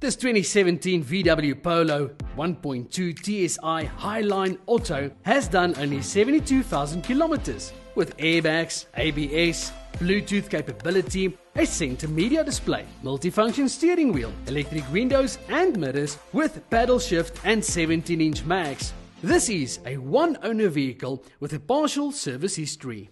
This 2017 VW Polo 1.2 TSI Highline Auto has done only 72,000 kilometers with airbags, ABS, Bluetooth capability, a center media display, multifunction steering wheel, electric windows and mirrors with paddle shift and 17 inch mags. This is a one owner vehicle with a partial service history.